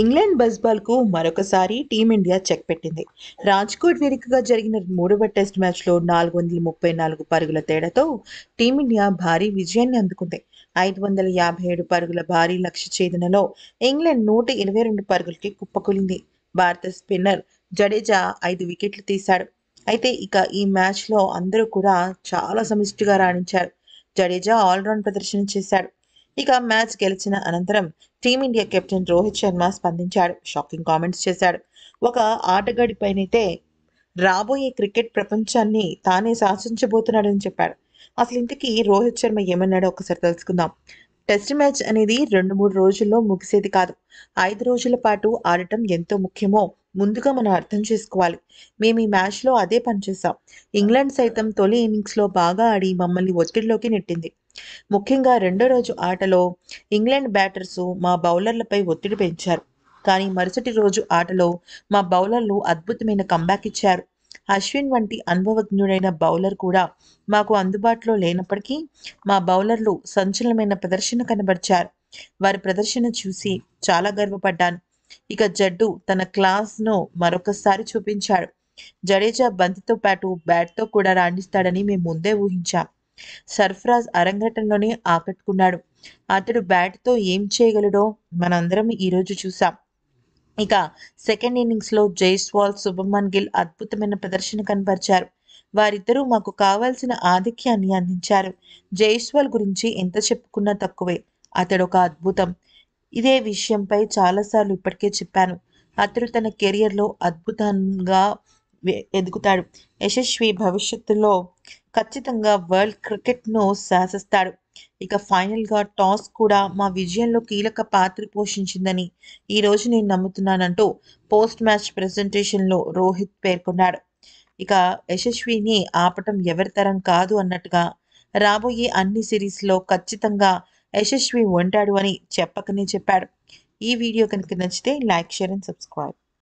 England బస్బాల్కు మరొకసారి team India check పెట్టింది. రాజ్కోట్ వేదికగా జరిగిన మూడవ టెస్ట్ మ్యాచ్లో నాలుగు వందల ముప్పై నాలుగు పరుగుల తేడాతో టీమిండియా భారీ విజయాన్ని అందుకుంది. ఐదు వందల యాభై ఏడు పరుగుల భారీ లక్ష్య ఛేదనలో ఇంగ్లాండ్ నూట ఇరవై రెండు పరుగులకి కుప్పకూలింది. భారత స్పిన్నర్ జడేజా ఐదు వికెట్లు తీశాడు. అయితే ఇక ఈ మ్యాచ్లో అందరూ కూడా చాలా సమిష్టిగా రాణించారు. జడేజా ఆల్రౌండ్ ప్రదర్శన చేశాడు. ఇక మ్యాచ్ గెలిచిన అనంతరం టీమిండియా కెప్టెన్ రోహిత్ శర్మ స్పందించాడు. షాకింగ్ కామెంట్స్ చేశాడు. ఒక ఆటగాడిపైనైతే రాబోయే క్రికెట్ ప్రపంచాన్ని తానే శాసించబోతున్నాడని చెప్పాడు. అసలు ఇంతకీ రోహిత్ శర్మ ఏమన్నాడో ఒకసారి తెలుసుకుందాం. టెస్ట్ మ్యాచ్ అనేది రెండు మూడు రోజుల్లో ముగిసేది కాదు. ఐదు రోజుల పాటు ఆడటం ఎంతో ముఖ్యమో ముందుగా మనం అర్థం చేసుకోవాలి. మేము ఈ మ్యాచ్లో అదే పనిచేసాం ఇంగ్లాండ్ సైతం తొలి ఇన్నింగ్స్లో బాగా ఆడి మమ్మల్ని ఒత్తిడిలోకి నెట్టింది. ముఖ్యంగా రెండో రోజు ఆటలో ఇంగ్లాండ్ బ్యాటర్స్ మా బౌలర్లపై ఒత్తిడి పెంచారు. కానీ మరుసటి రోజు ఆటలో మా బౌలర్లు అద్భుతమైన కంబ్యాక్ ఇచ్చారు. అశ్విన్ వంటి అనుభవజ్ఞుడైన బౌలర్ కూడా మాకు అందుబాటులో లేనప్పటికీ మా బౌలర్లు సంచలనమైన ప్రదర్శన కనబరిచారు. వారి ప్రదర్శన చూసి చాలా గర్వపడ్డాను. ఇక జడ్డు తన క్లాస్ను మరొకసారి చూపించాడు. జడేజా బంతితో పాటు బ్యాట్తో కూడా రాణిస్తాడని మేము ముందే ఊహించాం. సర్ఫరాజ్ అరంగటంలోనే ఆకట్టుకున్నాడు. అతడు బ్యాట్తో ఏం చేయగలడో మనందరం ఈరోజు చూసాం ఇక సెకండ్ ఇన్నింగ్స్లో జైస్వాల్ శుభమన్ గిల్ అద్భుతమైన ప్రదర్శన కనబరిచారు. వారిద్దరూ మాకు కావాల్సిన ఆధిక్యాన్ని అందించారు. జైస్వాల్ గురించి ఎంత చెప్పుకున్నా తక్కువే. అతడు ఒక అద్భుతం. ఇదే విషయంపై చాలాసార్లు ఇప్పటికే చెప్పాను. అతడు తన కెరియర్లో అద్భుతంగా ఎదుగుతాడు. యశస్వి భవిష్యత్తులో ఖచ్చితంగా వరల్డ్ క్రికెట్ను శాసిస్తాడు. ఇక ఫైనల్గా టాస్ కూడా మా విజయంలో కీలక పాత్ర పోషించిందని ఈరోజు నేను నమ్ముతున్నానంటూ పోస్ట్ మ్యాచ్ ప్రెజెంటేషన్లో రోహిత్ పేర్కొన్నాడు. ఇక యశస్విని ఆపటం ఎవరి తరం కాదు అన్నట్టుగా రాబోయే అన్ని సిరీస్లో ఖచ్చితంగా యశస్వి ఉంటాడు అని చెప్పకనే చెప్పాడు. ఈ వీడియో కనుక నచ్చితే లైక్ షేర్ అండ్ సబ్స్క్రైబ్.